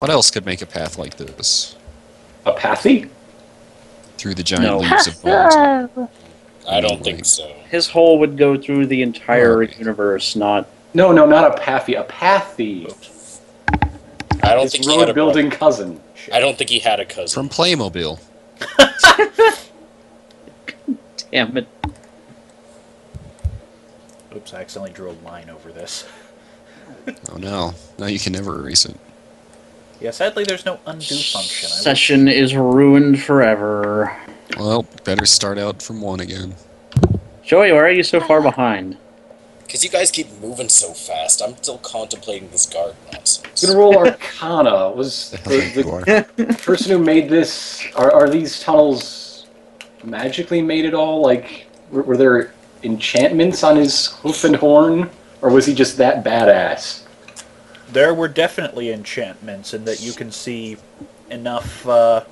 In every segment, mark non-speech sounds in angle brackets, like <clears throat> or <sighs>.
What else could make a path like this A pathy? through the giant No. leaves of bones? <laughs> I don't think so. His hole would go through the entire Right. universe, not. No, no, not a pathy. A pathy. I don't His think he had a road building cousin. I don't think he had a cousin. From Playmobil. <laughs> Damn it. Oops, I accidentally drew a line over this. Oh no. Now you can never erase it. Yeah, sadly, there's no undo function. I Session is ruined forever. Well, better start out from one again. Joey, why are you so far behind? Because you guys keep moving so fast. I'm still contemplating this guard nonsense. I'm gonna roll Arcana. Was <laughs> The hell you the, are. the person who made this? Are, are these tunnels magically made at all? Like, were, were there enchantments on his hoof and horn, or was he just that badass? There were definitely enchantments in that you can see enough uh,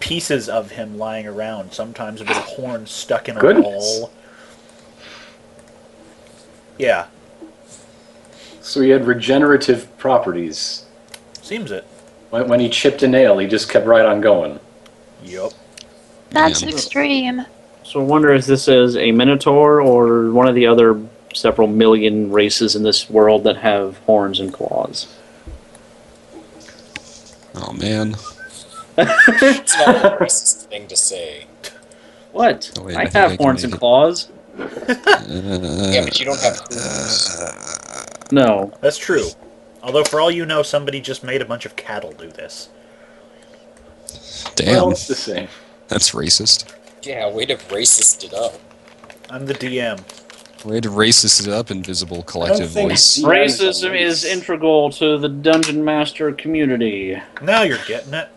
pieces of him lying around. Sometimes a bit of horn stuck in a Goodness. wall. Yeah, So he had regenerative properties. seems it. When, when he chipped a nail, he just kept right on going. Yup. that's Damn. extreme. So I wonder if this is a Minotaur or one of the other several million races in this world that have horns and claws. Oh man. It's not a racist thing to say. What? Oh, wait, I, I have I horns and claws. Uh, yeah, but you don't have hooves. No. That's true. Although, for all you know, somebody just made a bunch of cattle do this. Damn. Well, it's the same. That's racist. Yeah, way to racist it up. I'm the DM. Way to racist it up, invisible collective voice. Racism is integral to the dungeon master community. Now you're getting it.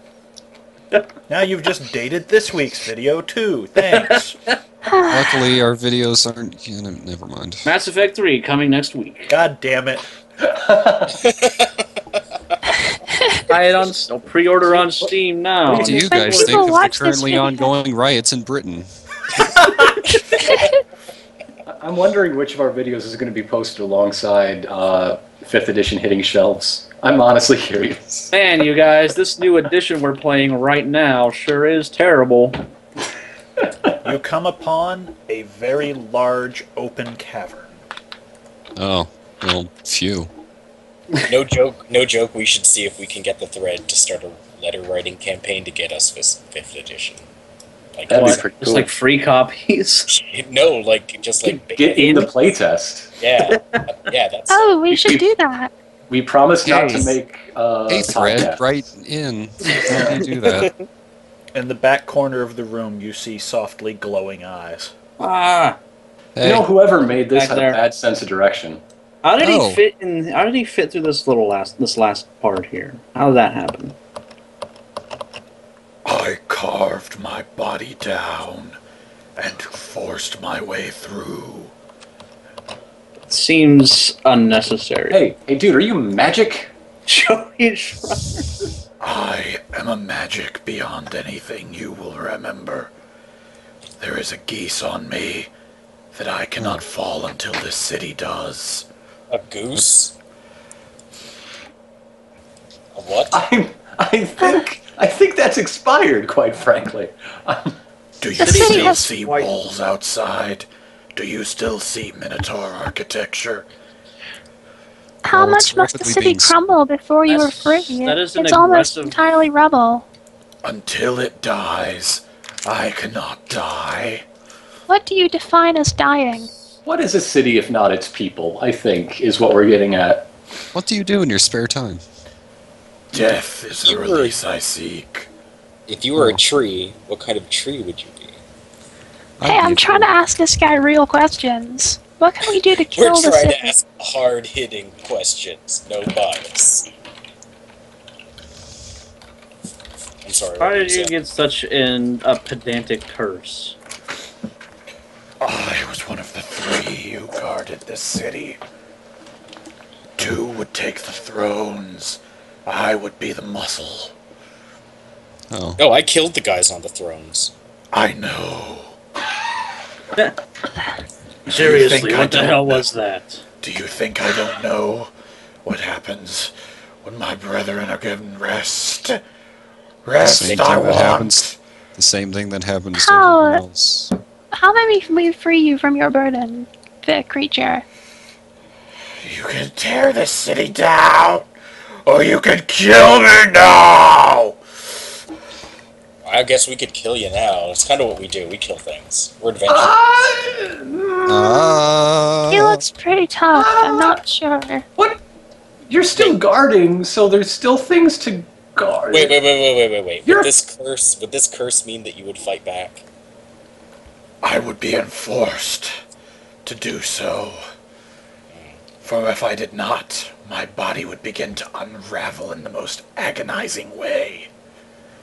now you've just dated this week's video, too. Thanks. <laughs> Luckily, our videos aren't. Yeah, no, never mind. Mass Effect 3 coming next week. God damn it. <laughs> Buy it on oh, pre-order on Steam now. What do you guys think of the currently ongoing riots in Britain? <laughs> I'm wondering which of our videos is going to be posted alongside uh, 5th edition hitting shelves. I'm honestly <laughs> curious. Man, you guys, this new edition we're playing right now sure is terrible. You come upon a very large open cavern. Oh, well, phew. No joke. No joke. We should see if we can get the thread to start a letter writing campaign to get us fis- fifth edition. Like That'd be What? pretty Just like free copies. <laughs> no, like just like Get in the playtest. yeah, <laughs> yeah. That's Oh, we should do that. We promise not to make uh, Hey, thread, right in. How do you do that? <laughs> In the back corner of the room, you see softly glowing eyes. Ah, You know, whoever made this Back had there. a bad sense of direction. how did Oh. he fit in? How did he fit through this little last this last part here? How did that happen? I carved my body down and forced my way through. Seems unnecessary. Hey, hey, dude, are you magic? <laughs> Joey Schreier. I am a magic beyond anything you will remember. There is a geas on me that I cannot fall until this city does. a goose. A what? I, I think, I think that's expired. Quite frankly, Um, Do you The still has- see White- walls outside? Do you still see Minotaur architecture? How Well, much must the city being crumble before you were That's- free? that is an it's almost entirely rubble. Until it dies, I cannot die. What do you define as dying? what is a city if not its people? I think is what we're getting at. what do you do in your spare time? Death is the You were- release I seek. If you were a hmm. tree, what kind of tree would you be? Hey, I'm trying to ask this guy real questions. What can we do to <laughs> kill We're kill the trying to ask hard-hitting questions, no bias. I'm sorry. Why did you say? get such an, a pedantic curse? I was one of the three who guarded this city. Two would take the thrones. I would be the muscle. Oh, Oh, I killed the guys on the thrones. I know. <laughs> Seriously, what the don't hell was that? Do you think I don't know what happens when my brethren are given rest. The Rest same I thing that want. happens. The same thing that happens to How- uh, everyone else. How may we- we free you from your burden, the creature? You can tear this city down, or you can kill me now. I guess we could kill you now. It's kind of what we do. We kill things. We're adventurers. Ah. He ah. looks pretty tough. I'm ah. not sure. What? You're still guarding, so there's still things to guard. Wait, wait, wait, wait, wait, wait, wait. You're- Would this curse? Would this curse mean that you would fight back? I would be enforced to do so. Hmm. For if I did not, my body would begin to unravel in the most agonizing way.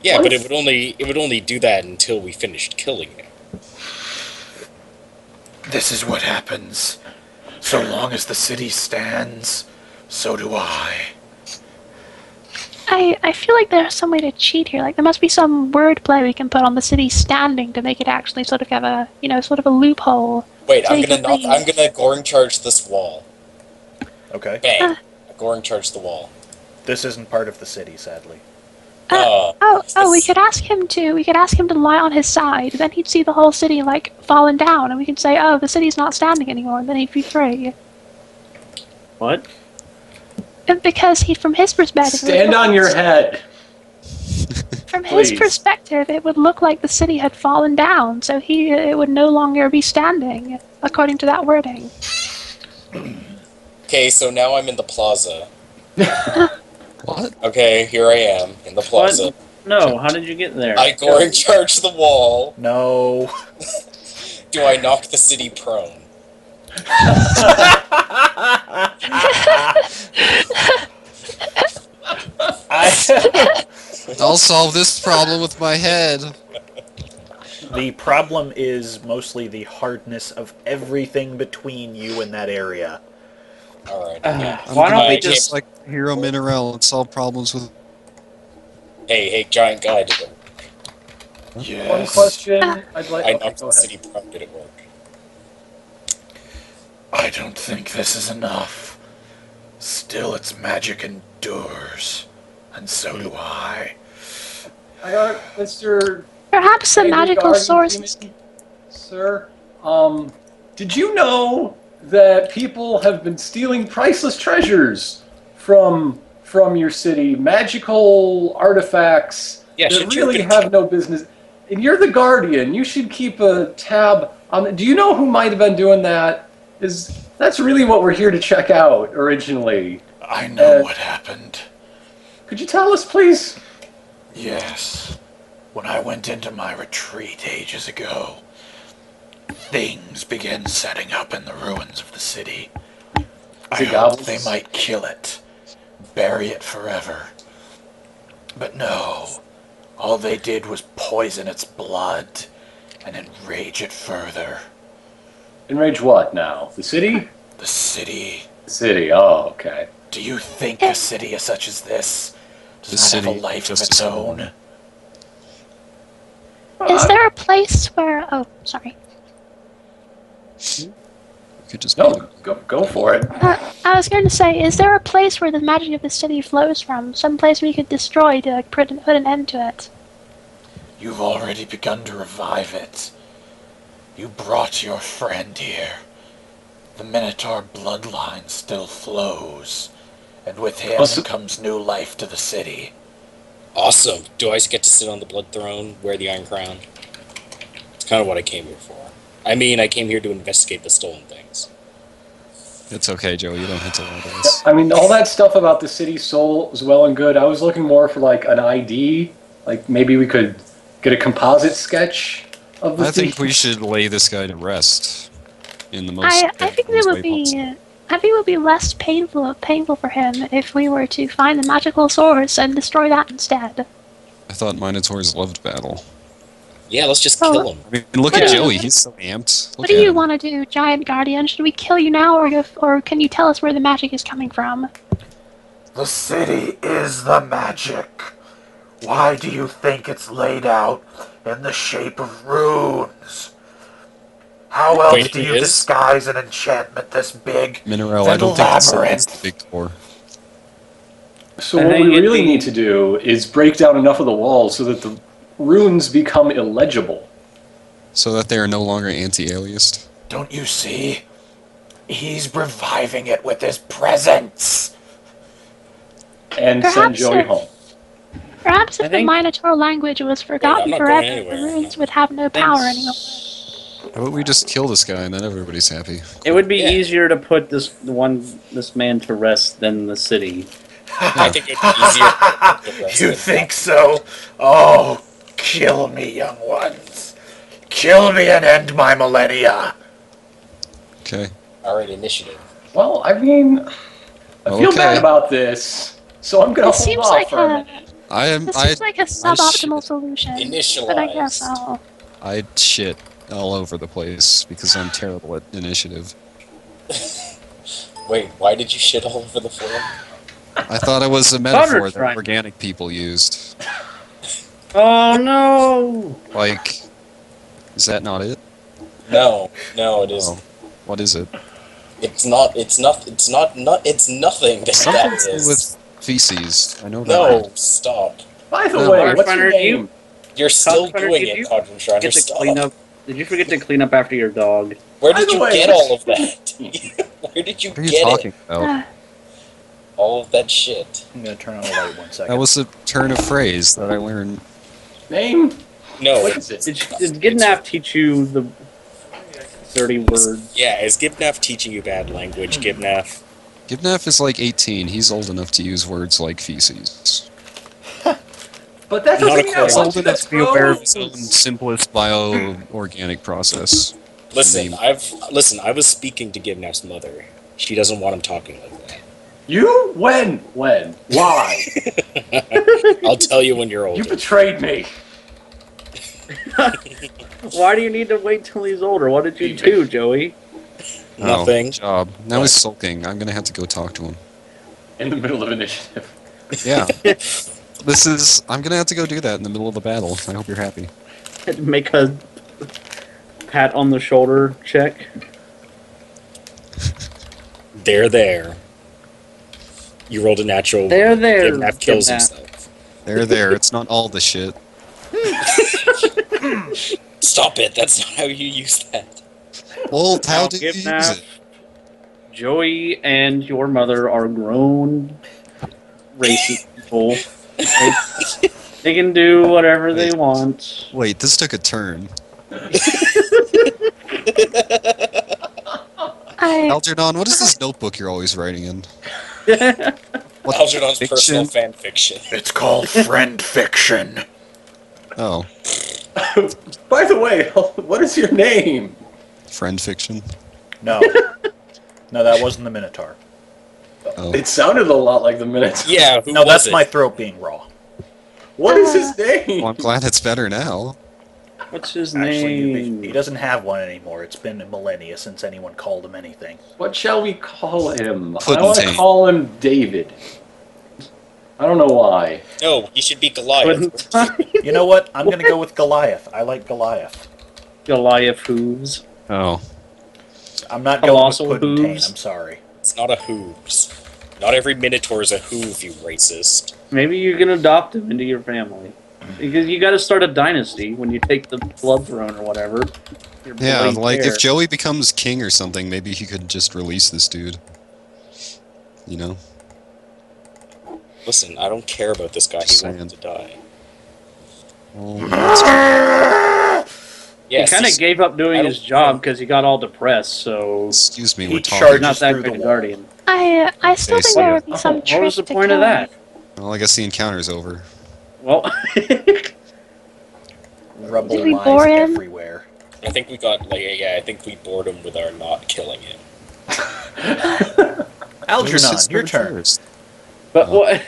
Yeah, What but if- it would only it would only do that until we finished killing you. This is what happens. So long as the city stands, so do I. I, I feel like there's some way to cheat here. Like there must be some wordplay we can put on the city standing to make it actually sort of have a you know sort of a loophole. Wait, So I'm gonna knock. I'm gonna goring charge this wall. Okay. Bang! Uh, goring charge the wall. This isn't part of the city, sadly. Uh, Uh, Oh oh, we could ask him to we could ask him to lie on his side. Then he'd see the whole city like falling down, and we could say, oh, the city's not standing anymore. And then he'd be free. What? And because he, from his perspective, Stand on your head. From his perspective, it would look like the city had fallen down, so he it would no longer be standing, according to that wording. <clears throat> Okay, so now I'm in the plaza. <laughs> What? Okay, here I am in the plaza. What? No, how did you get there? I go and <laughs> charge the wall. No. <laughs> Do I knock the city prone? I, I'll solve this problem with my head. the problem is mostly the hardness of everything between you and that area. All right. Uh, yeah. I'm Why gonna don't we be just- just like Hero Mineral and solve problems with Hey, hey, giant guy, did it? One Yes. question I'd like. I okay, knocked go the ahead. city prone. Did it work? I don't think this is enough. Still, its magic endures. And so do I. I got Mr. Perhaps the magical source. Sir, um, did you know that people have been stealing priceless treasures from from your city? Magical artifacts Yeah, that shit, you're really have no business. And you're the guardian. You should keep a tab on. Do you know who might have been doing that? Is that's really what we're here to check out originally? I know Uh, what happened. Could you tell us, please? Yes. When I went into my retreat ages ago, things begin setting up in the ruins of the city. I it hoped goblins? they might kill it, bury it forever. But no, all they did was poison its blood and enrage it further. Enrage what now? The city? The city. The city. Oh, okay. Do you think eh. a city such as this does This not have a life of its own? Is uh, there a place where? Oh, sorry. You could just No, go go for it. Uh, I was going to say, is there a place where the magic of the city flows from? Some place we could destroy to like, put an, put an end to it. You've already begun to revive it. You brought your friend here. The Minotaur bloodline still flows, and with him Also- comes new life to the city. Awesome. Do I get to sit on the blood throne, wear the iron crown? It's kind of what I came here for. I mean, I came here to investigate the stolen things. It's okay, Joe. You don't have to lie to us. I mean, all that stuff about the city soul is well and good. I was looking more for like an ID. Like maybe we could get a composite sketch of the I think we should lay this guy to rest in the most. I, I think painless it would be. possible. I think it would be less painful painful for him if we were to find the magical source and destroy that instead. I thought Minotaurs loved battle. Yeah, let's just Oh. kill him. I mean, look What at do you- Joey. He's so amped. Look what do you him. want to do, Giant Guardian? Should we kill you now, or if, or can you tell us where the magic is coming from? The city is the magic. Why do you think it's laid out in the shape of runes? How else Wait, do you is? disguise an enchantment this big? Mineral, I don't think that's labyrinth. the big four. So I what we really be- need to do is break down enough of the walls so that the runes become illegible. So that they are no longer anti-aliased. Don't you see? He's reviving it with his presence. And send Perhaps Joey if- home. Perhaps I if the think- Minotaur language was forgotten not forever, the anywhere. runes would have no power anymore. How about we just kill this guy and then everybody's happy? It would be Yeah. easier to put this one this man to rest than the city. I think it'd be easier. to put <laughs> the rest You in. think so? Oh, kill me, young ones. Kill me and end my millennia. Okay. All right, initiative. Well, I mean, I feel Okay. bad about this, so I'm gonna This hold seems off like for a a minute. I am. this I. seems like a suboptimal solution. But I guess Initialize. I'll I shit all over the place because I'm terrible at initiative. <laughs> Wait, why did you shit all over the floor? I thought it was a metaphor that organic people used. Oh no! Like, is that not it? No, no, it isn't. Oh, what is it? It's not. It's not. It's not. Not. It's nothing. That, Something that to do is. with feces. I know that. no, stop. By the No, way, Mark what's your Runner, you- name? You're still Hunter, doing did it, you Codron Shriner. Get to Stop. clean up. Did you forget to clean up after your dog? Where did you way, get all of that? <laughs> Where did you What are you get talking it? about? uh, All of that shit. I'm gonna turn on the light one second. That was a turn of phrase that I learned. Name? No, What it? Did, did Gibnaf teach you the dirty words? yeah. Is Gibnaf teaching you bad language, Gibnaf? Gibnaf is like 18. He's old enough to use words like feces. But that doesn't mean I Old enough to to be aware of his own simplest bio-organic process. Listen, I've listen. I was speaking to Gibnaf's mother. She doesn't want him talking like that. You? When? When? Why? <laughs> I'll tell you when you're older. you betrayed me. <laughs> Why do you need to wait till he's older? What did you do, Joey? <laughs> Oh, Nothing. job. Now he's sulking. I'm gonna have to go talk to him. In the middle of initiative. Yeah. <laughs> this is. I'm gonna have to go do that in the middle of the battle. I hope you're happy. Make a pat on the shoulder check. They're there. You rolled a natural. There, there. Gibnaf kills Gibnaf. himself. There, there. It's not all the shit. Stop it. That's not how you use that. Well, how Now, did you Gibnaf, use it? Joey and your mother are grown racist people. They, they can do whatever they want. Wait, this took a turn. <laughs> I Algernon, what is this notebook you're always writing in? <laughs> What Algernon's fiction? personal fan fiction. <laughs> It's called friend fiction. Oh, <laughs> By the way, what is your name? friend fiction. No. No, that wasn't the Minotaur. Oh, It sounded a lot like the minutes. Yeah, who No, was that's it? my throat being raw. What is his name? well, I'm glad it's better now. What's his Actually, name? he doesn't have one anymore. It's been a millennia since anyone called him anything. What shall we call him? I want to call him David. I don't know why. No, you should be Goliath. <laughs> You know what? I'm gonna go with Goliath. I like Goliath. Goliath hooves. Oh, I'm not going Colossal with Puddentane. hooves? I'm sorry. It's not a hooves. Not every Minotaur is a hoove, you racist. Maybe you can adopt him into your family. Because you got to start a dynasty when you take the blood throne or whatever. Yeah. Like heir. if Joey becomes king or something, maybe he could just release this dude. You know? Listen, I don't care about this guy. He Saying. wanted to die. Well, that's- Yes, he kind of gave up doing his job because he got all depressed. So excuse me, we're talking. charged- not that through great a guardian. I uh, I still Okay, think so- there would be Oh, some what trick was the to point of that? Well, I guess the encounter's over. Well, <laughs> Rubble Did we lies bore him? everywhere. I think we got like yeah. I think we bored him with our not killing him. It <laughs> Algernon, your turn turn. first. but Oh. what?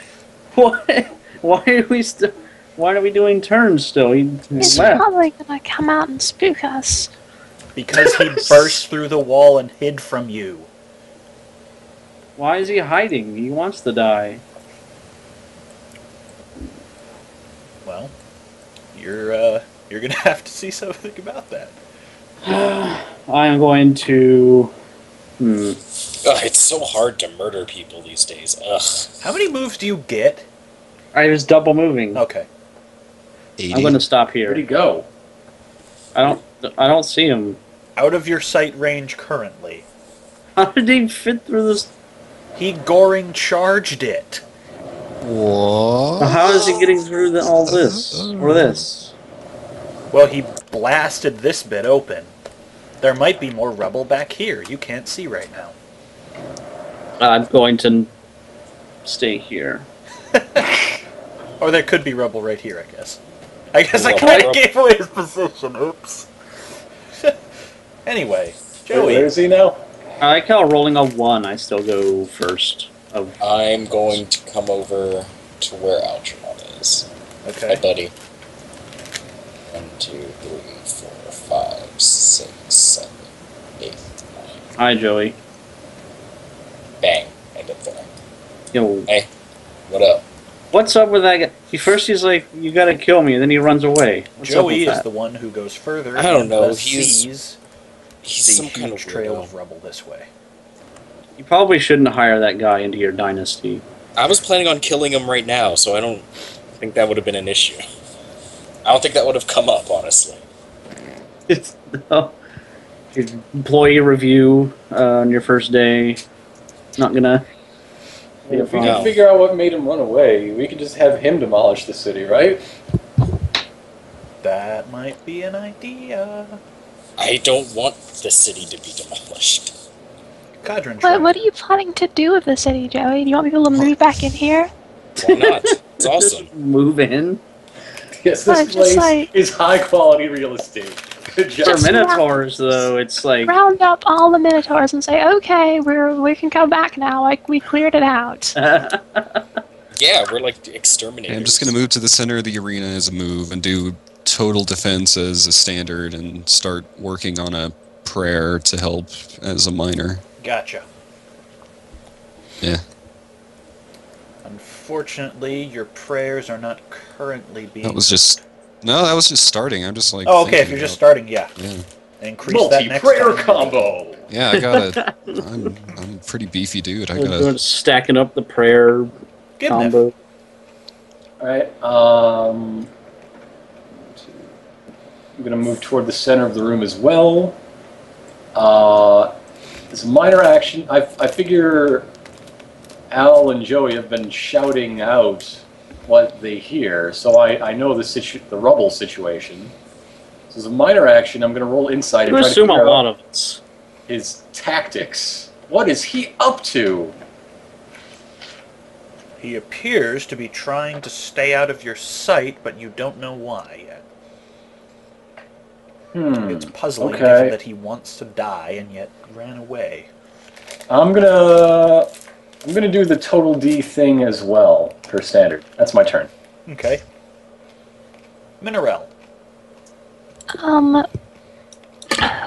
<laughs> What? Why are we still? Why are we doing turns still? He He's left. probably gonna come out and spook us. Because he <laughs> burst through the wall and hid from you. Why is he hiding? He wants to die. Well, you're uh, you're gonna <laughs> have to see something about that. <sighs> I am going to. Hmm. Ugh, it's so hard to murder people these days. Ugh. How many moves do you get? I was double moving. Okay. 80. I'm going to stop here. Where'd he go? I don't. I don't see him. Out of your sight range currently. <laughs> How did he fit through this? He goring charged it. What? How is he getting through the, all this or this? Well, he blasted this bit open. There might be more rubble back here. You can't see right now. I'm going to stay here. <laughs> Or there could be rubble right here, I guess. I guess I kind of gave away his position. Oops. <laughs> anyway, Where, where Joey, is he now? I like how rolling a one, I still go first. Of I'm going to come over to where Algernon is. Okay. Hi, okay. buddy. One, two, three, four, five, six, seven, eight, nine. hi, Joey. Bang. End up there. Yo, Hey, what up? what's up with that guy? He first he's like, "You gotta kill me," and then he runs away. What's up Joey with is that? the one who goes further. I don't know, thus he's- sees He's the some huge kind of trail weirdo. of rubble this way. You probably shouldn't hire that guy into your dynasty. I was planning on killing him right now, so I don't think that would have been an issue. I don't think that would have come up, honestly. It's <laughs> no. Your employee review uh, on your first day. Not gonna. Be If we can figure out what made him run away, we could just have him demolish the city, right? That might be an idea. I don't want the city to be demolished. Cadron What, what are you planning to do with the city, Joey? Do you want people to move back in here? Why not? <laughs> It's awesome. Just move in. Yes, Well, this just place like- is high quality real estate. Good For minotaurs, though, it's like Round up all the minotaurs and say, "Okay, we're we can come back now. Like we cleared it out." <laughs> Yeah, we're like exterminators. I'm just gonna move to the center of the arena as a move and do total defense as a standard and start working on a prayer to help as a minor. Gotcha. Yeah. Unfortunately, your prayers are not currently being. That was just no, that was just starting. I'm just like Oh, okay. If you're just starting, yeah. Yeah. Increase that next Multi-prayer time. combo. Yeah, I gotta <laughs> I'm I'm pretty beefy dude. I we're gotta stacking up the prayer Good combo. All right. Um, I'm gonna move toward the center of the room as well. Uh, it's a minor action. I, I figure Al and Joey have been shouting out what they hear, so I, I know the situ- the rubble situation. So as a minor action, I'm gonna roll insight I'm and gonna try to assume a figure lot out of it's. his tactics. What is he up to? He appears to be trying to stay out of your sight, but you don't know why yet. Hmm. It's puzzling okay. given that he wants to die and yet ran away. I'm gonna I'm gonna do the total D thing as well for standard. That's my turn. Okay. Mineral. Um.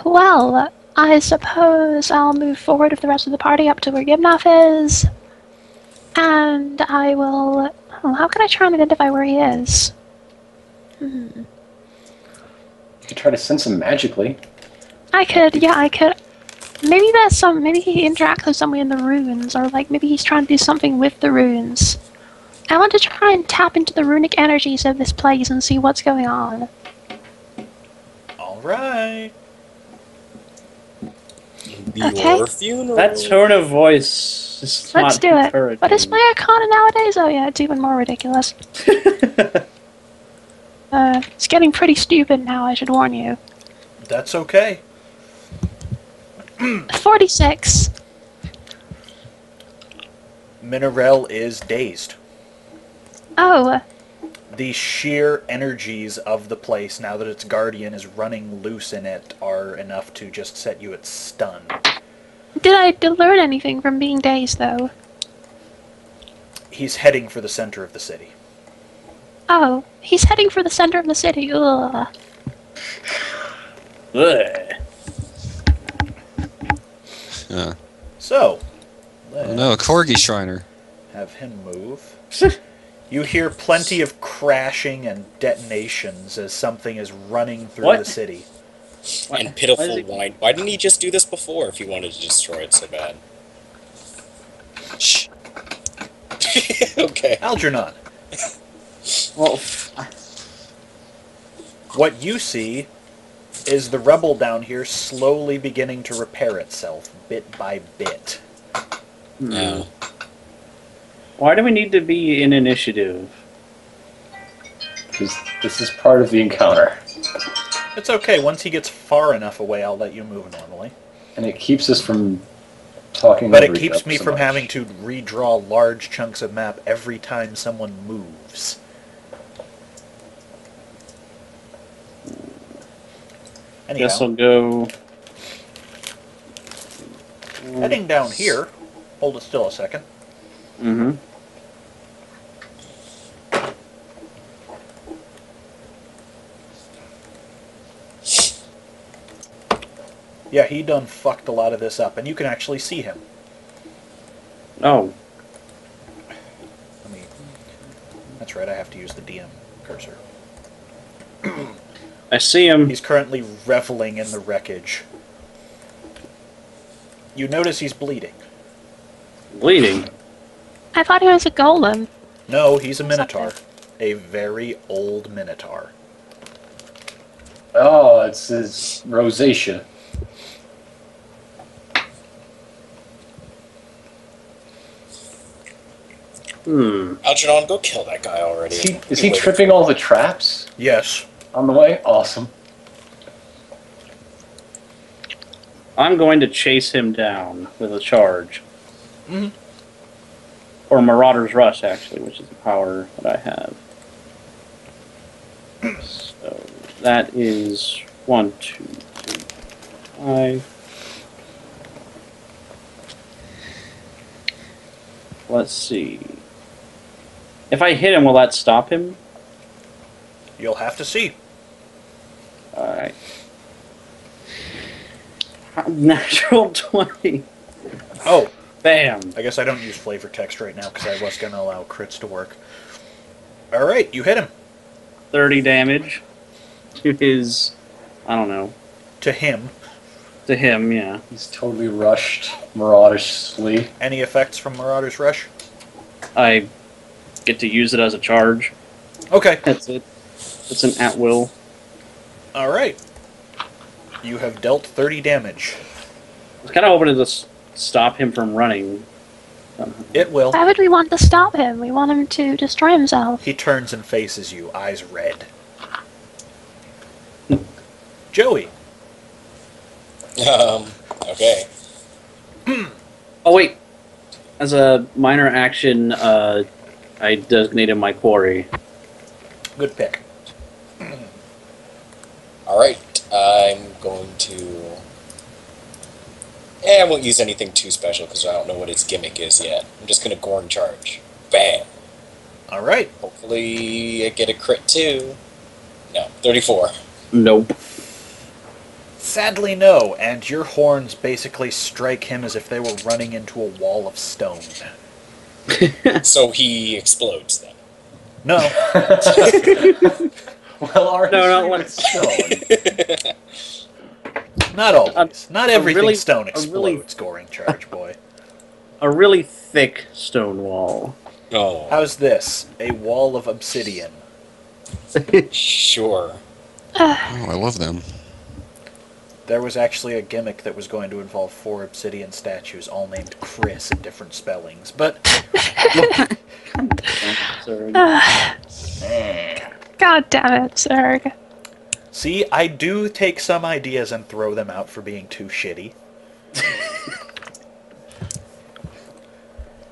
Well, I suppose I'll move forward with the rest of the party up to where Gibnaf is, and I will. Oh, how can I try and identify where he is? Hmm. You could try to sense him magically. I could, yeah, I could. Maybe there's some. Maybe he interacts with somebody in the ruins, or like maybe he's trying to do something with the ruins. I want to try and tap into the runic energies of this place and see what's going on. All right. Okay. Your funeral. That tone of voice is Let's not do it. encouraging. What is my arcana nowadays? Oh yeah, it's even more ridiculous. <laughs> Uh, it's getting pretty stupid now. I should warn you. That's okay. Forty-six. Mineral is dazed. Oh, The sheer energies of the place, now that its guardian is running loose in it, are enough to just set you at stun. did I learn anything from being dazed though? He's heading for the center of the city. Oh, he's heading for the center of the city. Ugh. Ugh. Yeah. So, Oh, let's no, Corgi Shriner. have him move. <laughs> You hear plenty of crashing and detonations as something is running through What? the city. and pitiful is whine. Why didn't he just do this before if he wanted to destroy it so bad? Shh. <laughs> okay. Algernon, Well, what you see is the rebel down here slowly beginning to repair itself, bit by bit. Hmm. No. why do we need to be in initiative? Because this is part of the encounter, It's okay. Once he gets far enough away, I'll let you move normally. and it keeps us from talking. But over it each keeps other me so from much. having to redraw large chunks of map every time someone moves. Anyhow, Guess I'll go. heading down here. Hold it still a second. Mm-hmm. Yeah, he done fucked a lot of this up, and you can actually see him. Oh, Let me. That's right. I have to use the DM cursor. I see him. He's currently reveling in the wreckage. You notice he's bleeding. bleeding. I thought he was a golem. No, he's a minotaur. A very old minotaur. Oh, it's his rosacea. Hmm. Algernon, go kill that guy already. Is he, is he tripping all the traps Yes. On the way? Awesome. I'm going to chase him down with a charge. Mhm. Or Marauder's Rush, actually, which is the power that I have. So that is one, two, three, five. Let's see. If I hit him, will that stop him? You'll have to see. Alright. <laughs> Natural 20. Oh, Bam. I guess I don't use flavor text right now because I was going to allow crits to work. All right, you hit him. 30 damage to his. I don't know. To him. To him, yeah. He's totally rushed maraudishly. Any effects from Marauder's Rush? I get to use it as a charge. Okay. That's it. It's an at will. All right. You have dealt 30 damage. I was kind of hoping to stop him from running. It will. Why would we want to stop him? We want him to destroy himself. He turns and faces you, eyes red. Joey. Um, okay. Oh, wait. As a minor action, uh, I designated my quarry. Good pick. Alright. I'm going to. Eh, I won't use anything too special because I don't know what its gimmick is yet. I'm just going to goring charge. Bam. All right. Hopefully I get a crit too. No, 34. Nope. Sadly, no. And your horns basically strike him as if they were running into a wall of stone. <laughs> So he explodes then. No. <laughs> <laughs> Well, our No, no, history what- with stone. <laughs> Not always. Not everything really- stone explodes, really- goring charge, boy. A really thick stone wall. Oh, How's this? A wall of obsidian. <laughs> sure. Oh, I love them. There was actually a gimmick that was going to involve four obsidian statues, all named Chris in different spellings. But <laughs> Sorry. Ugh. God damn it, Zerg. see, I do take some ideas and throw them out for being too shitty. <laughs>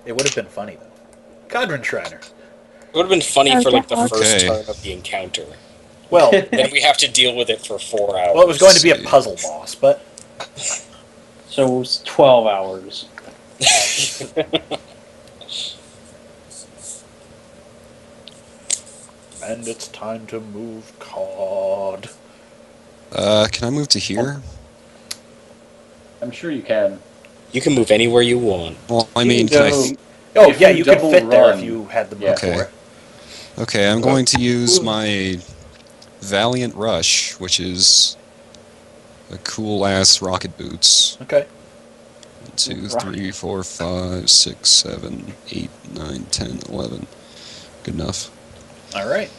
it would have been funny though. Cadron Shriner. It would have been funny Oh, for like the definitely. first Okay. turn of the encounter. Well, <laughs> then we have to deal with it for four hours. well, it was going to be a puzzle boss, but So it was 12 hours. <laughs> and it's time to move Cod. Uh, can I move to here? I'm sure you can. You can move anywhere you want. Well, I mean, can can I? Oh If yeah, you you could double fit there if you had the move Yeah. Okay. Okay, I'm going to use my Valiant Rush, which is a cool ass rocket boots. Okay. two, Right. three, four, five, six, seven, eight, nine, ten, eleven. Good enough. All right.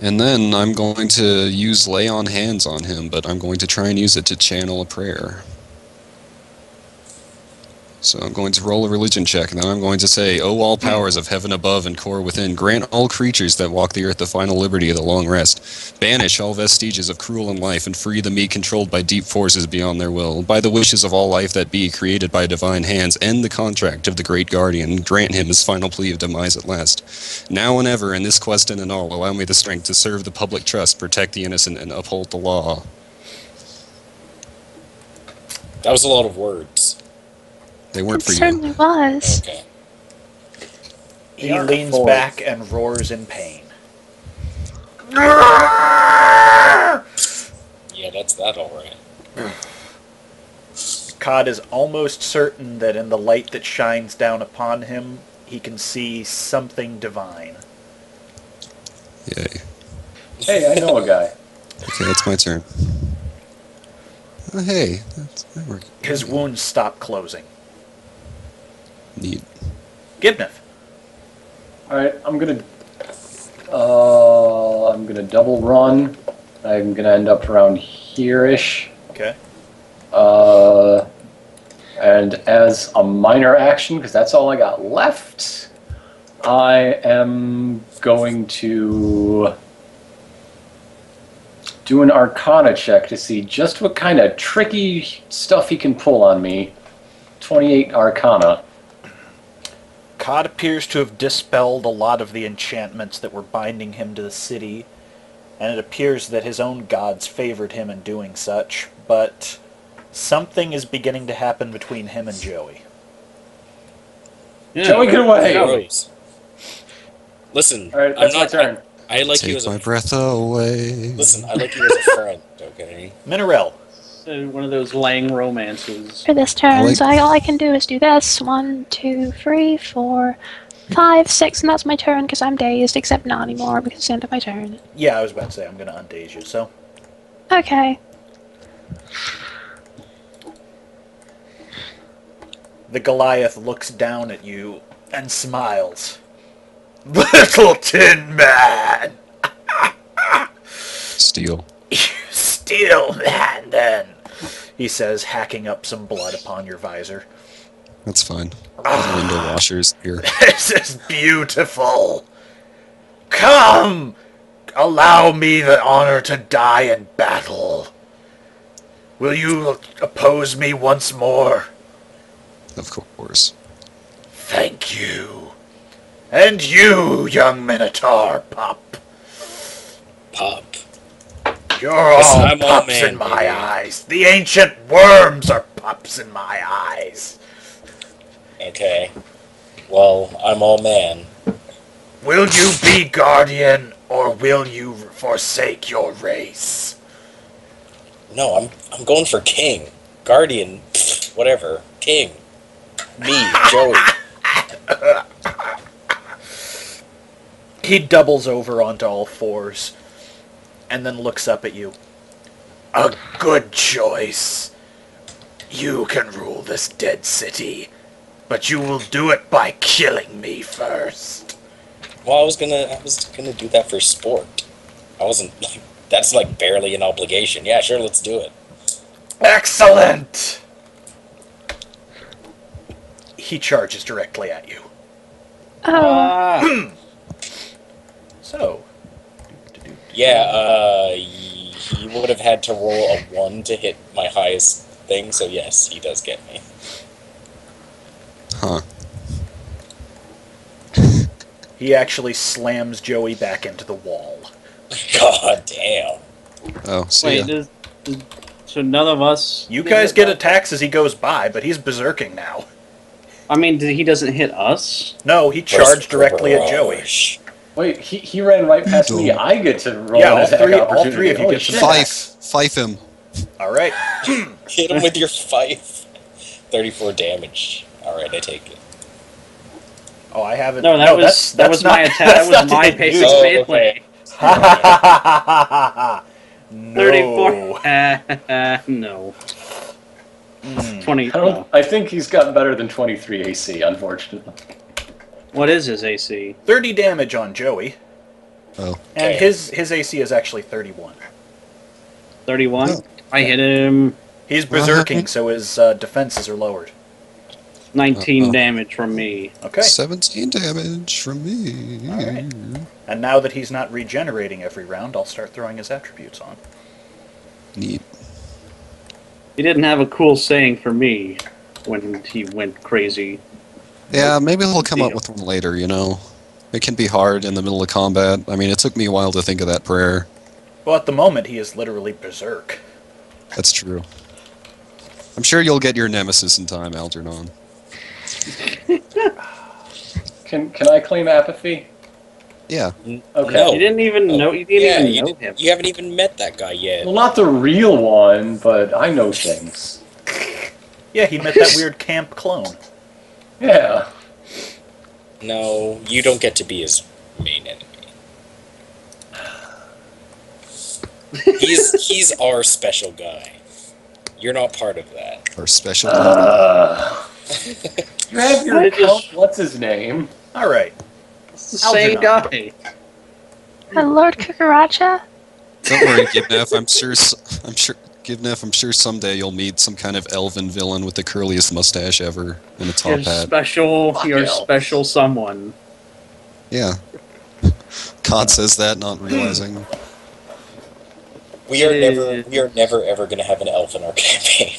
And then I'm going to use lay on hands on him, but I'm going to try and use it to channel a prayer. So I'm going to roll a religion check, and then I'm going to say, O all hmm. powers of heaven above and core within, grant all creatures that walk the earth the final liberty of the long rest. Banish all vestiges of cruel in life, and free the me controlled by deep forces beyond their will. By the wishes of all life that be, created by divine hands, end the contract of the great guardian, and grant him his final plea of demise at last. Now and ever, in this quest and in all, allow me the strength to serve the public trust, protect the innocent, and uphold the law. That was a lot of words. They weren't It for you. certainly was. Okay. He They are leans forced. back and roars in pain. Yeah, that's that all right. Cod is almost certain that in the light that shines down upon him, he can see something divine. Yay. Hey, I know a guy. Okay, it's my turn. Oh, hey, that's, that worked. His wounds stop closing. Neat. Gibnaf. All right, I'm gonna. Uh, I'm gonna double run. I'm gonna end up around here-ish. Okay. Uh, and as a minor action, because that's all I got left, I am going to do an Arcana check to see just what kind of tricky stuff he can pull on me. 28 Arcana. Cod appears to have dispelled a lot of the enchantments that were binding him to the city, and it appears that his own gods favored him in doing such, but something is beginning to happen between him and Joey. Yeah. Joey, get away! Yeah. Rose. Listen, All right, that's I'm my not. turn. I, I like you Take as my a breath away. listen. I like you as a friend. Okay. Mineral. Uh, One of those Lang romances. For this turn, like- so I, all I can do is do this. One, two, three, four, five, six, and that's my turn because I'm dazed, except not anymore because it's the end of my turn. Yeah, I was about to say I'm going to undaze you, so. Okay. The Goliath looks down at you and smiles. <laughs> Little Tin Man! <laughs> Steel. You steel Man, then! He says, hacking up some blood upon your visor. That's fine. The ah. window washers here. <laughs> This is beautiful. Come! Allow me the honor to die in battle. Will you oppose me once more? Of course. Thank you. And you, young Minotaur pop. Pop. You're Listen, all I'm all pups man, in my baby. eyes. The ancient worms are pups in my eyes. Okay. Well, I'm all man. Will you be guardian or will you forsake your race? No, I'm I'm going for king, guardian, whatever. King. Me, <laughs> Joey. He doubles over onto all fours and then looks up at you. A good choice. You can rule this dead city, but you will do it by killing me first. Well, I was gonna I was gonna do that for sport. I wasn't like <laughs> that's like barely an obligation. Yeah, sure, let's do it. Excellent! He charges directly at you. Oh, Ah, <clears throat> So, Yeah, uh, he he would have had to roll a one to hit my highest thing. So yes, he does get me. Huh. he actually slams Joey back into the wall. <laughs> God damn. Oh, see wait, ya. does, does, so none of us. You guys get by- attacks as he goes by, but he's berserking now. I mean, he doesn't hit us. No, he charged directly at Joey. Rush. Wait, he, he ran right past me. I get to roll Yeah, an all attack three- all three of you get to shit. fight. Fife. Fife him. All right. <laughs> Hit him with your fife. Thirty-four damage. All right, I take it. Oh, I haven't. No, that was that's, that that's was not, my attack. That was my even pace you. of Oh, melee. okay. <laughs> no. Thirty-four. <laughs> no. Mm. 20. I don't. I think he's gotten better than 23 AC. Unfortunately. What is his AC? 30 damage on Joey. Oh. And Okay. his his AC is actually 31. 31? Oh. I hit him He's berserking, so his uh, defenses are lowered. 19 Uh-oh. damage from me. Okay. 17 damage from me. All right. And now that he's not regenerating every round, I'll start throwing his attributes on. Neat. He didn't have a cool saying for me when he went crazy. Yeah, maybe he'll come up with one later, you know? It can be hard in the middle of combat. I mean, it took me a while to think of that prayer. Well, at the moment, he is literally berserk. That's true. I'm sure you'll get your nemesis in time, Algernon. <laughs> Can Can I claim apathy? Yeah. Mm, okay. No. You didn't even oh. know. You didn't yeah, even you, know didn't- him. you haven't even met that guy yet. Well, not the real one, but I know things. Yeah, he met that weird camp clone. Yeah. No, you don't get to be his main enemy. he's he's our special guy. You're not part of that. Our special. Uh, you <laughs> have your just- What's his name? All right. It's the same guy. Uh, Lord Kukaracha? Don't worry, Gibnaf. I'm sure. I'm sure. Gibnaf, I'm sure someday you'll meet some kind of elven villain with the curliest mustache ever and a top Your hat. special, Fuck your yeah. special someone. Yeah. <laughs> Cod says that, not realizing. We are never we are never ever gonna have an elf in our <laughs> campaign.